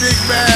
Big Man.